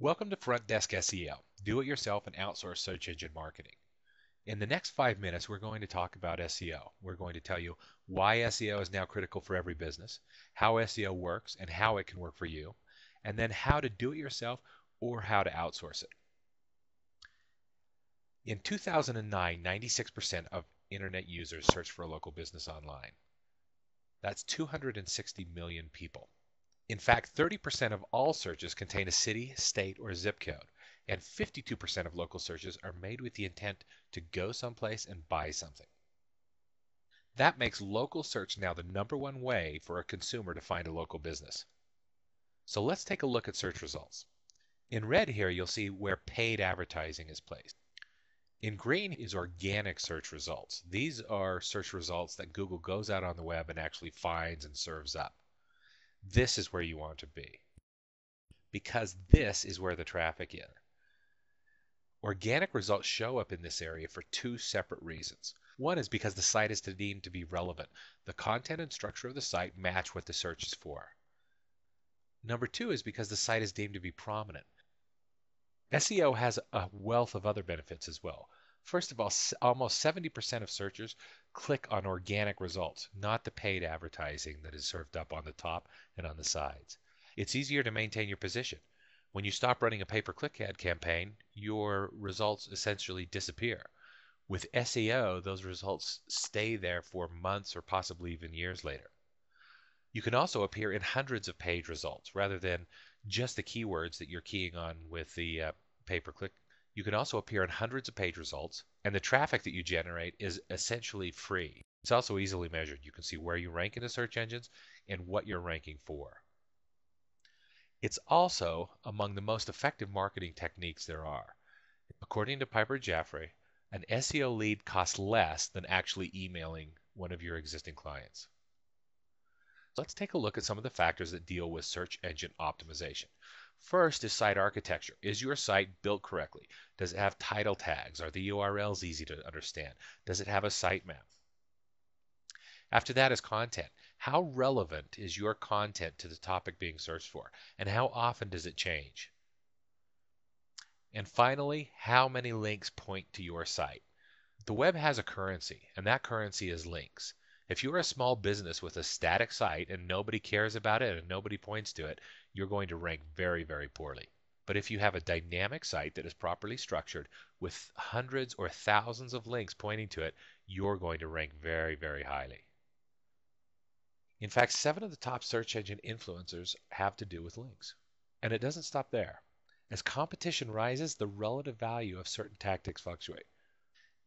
Welcome to Frontdesk SEO, do it yourself and outsource search engine marketing. In the next five minutes, we're going to talk about SEO. We're going to tell you why SEO is now critical for every business, how SEO works and how it can work for you, and then how to do it yourself or how to outsource it. In 2009, 96% of internet users searched for a local business online. That's 260 million people. In fact, 30% of all searches contain a city, state, or zip code, and 52% of local searches are made with the intent to go someplace and buy something. That makes local search now the number one way for a consumer to find a local business. So let's take a look at search results. In red here, you'll see where paid advertising is placed. In green is organic search results. These are search results that Google goes out on the web and actually finds and serves up. This is where you want to be because this is where the traffic is. Organic results show up in this area for two separate reasons. One is because the site is deemed to be relevant. The content and structure of the site match what the search is for. Number two is because the site is deemed to be prominent. SEO has a wealth of other benefits as well. First of all, almost 70% of searchers click on organic results, not the paid advertising that is served up on the top and on the sides. It's easier to maintain your position. When you stop running a pay-per-click ad campaign, your results essentially disappear. With SEO, those results stay there for months or possibly even years later. You can also appear in hundreds of page results rather than just the keywords that you're keying on with the uh, pay-per-click you can also appear in hundreds of page results, and the traffic that you generate is essentially free. It's also easily measured. You can see where you rank in the search engines and what you're ranking for. It's also among the most effective marketing techniques there are. According to Piper Jaffray, an SEO lead costs less than actually emailing one of your existing clients. Let's take a look at some of the factors that deal with search engine optimization. First is site architecture. Is your site built correctly? Does it have title tags? Are the URLs easy to understand? Does it have a sitemap? After that is content. How relevant is your content to the topic being searched for? And how often does it change? And finally, how many links point to your site? The web has a currency, and that currency is links. If you're a small business with a static site and nobody cares about it and nobody points to it, you're going to rank very, very poorly. But if you have a dynamic site that is properly structured with hundreds or thousands of links pointing to it, you're going to rank very, very highly. In fact, seven of the top search engine influencers have to do with links. And it doesn't stop there. As competition rises, the relative value of certain tactics fluctuate.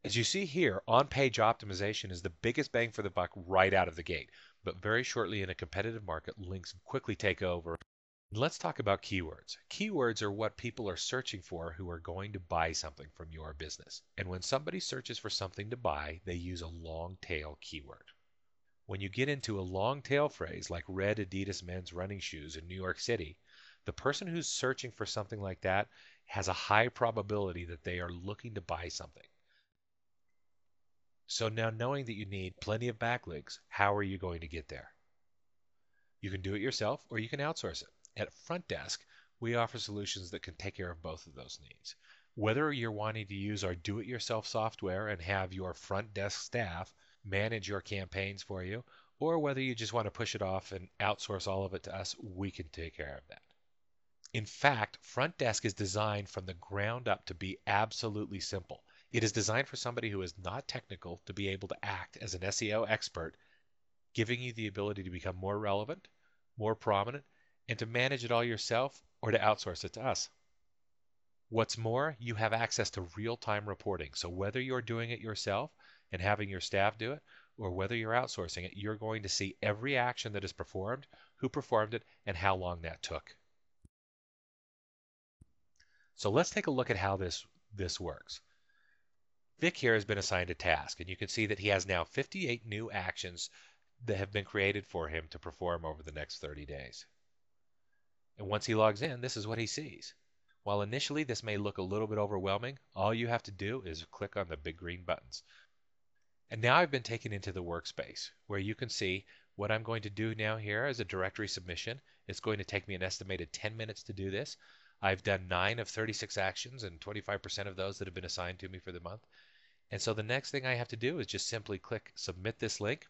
As you see here, on-page optimization is the biggest bang for the buck right out of the gate, but very shortly in a competitive market, links quickly take over. Let's talk about keywords. Keywords are what people are searching for who are going to buy something from your business. And when somebody searches for something to buy, they use a long tail keyword. When you get into a long tail phrase like red Adidas men's running shoes in New York City, the person who's searching for something like that has a high probability that they are looking to buy something. So now knowing that you need plenty of backlinks, how are you going to get there? You can do it yourself or you can outsource it. At Frontdesk, we offer solutions that can take care of both of those needs. Whether you're wanting to use our do it yourself software and have your front desk staff manage your campaigns for you, or whether you just want to push it off and outsource all of it to us, we can take care of that. In fact, Frontdesk is designed from the ground up to be absolutely simple. It is designed for somebody who is not technical to be able to act as an SEO expert, giving you the ability to become more relevant, more prominent, and to manage it all yourself or to outsource it to us. What's more, you have access to real time reporting. So whether you're doing it yourself and having your staff do it, or whether you're outsourcing it, you're going to see every action that is performed, who performed it, and how long that took. So let's take a look at how this, this works. Vic here has been assigned a task, and you can see that he has now 58 new actions that have been created for him to perform over the next 30 days. And once he logs in, this is what he sees. While initially this may look a little bit overwhelming, all you have to do is click on the big green buttons. And now I've been taken into the workspace where you can see what I'm going to do now here as a directory submission. It's going to take me an estimated 10 minutes to do this. I've done 9 of 36 actions and 25% of those that have been assigned to me for the month. And so the next thing I have to do is just simply click submit this link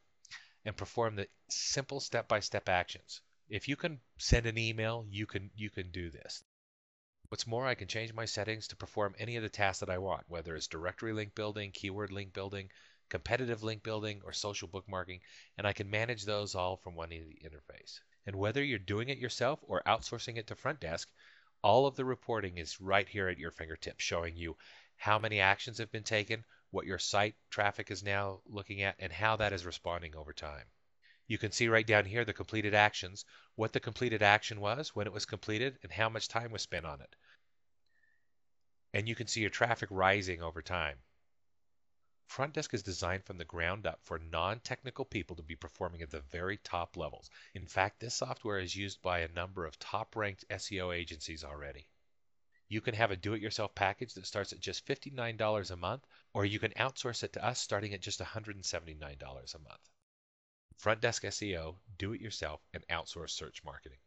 and perform the simple step-by-step actions. If you can send an email, you can you can do this. What's more, I can change my settings to perform any of the tasks that I want, whether it's directory link building, keyword link building, competitive link building, or social bookmarking, and I can manage those all from one interface. And whether you're doing it yourself or outsourcing it to Frontdesk, all of the reporting is right here at your fingertips, showing you how many actions have been taken, what your site traffic is now looking at, and how that is responding over time. You can see right down here the completed actions, what the completed action was, when it was completed, and how much time was spent on it. And you can see your traffic rising over time. Frontdesk is designed from the ground up for non-technical people to be performing at the very top levels. In fact, this software is used by a number of top-ranked SEO agencies already. You can have a do-it-yourself package that starts at just $59 a month, or you can outsource it to us starting at just $179 a month. Frontdesk SEO, do it yourself, and outsource search marketing.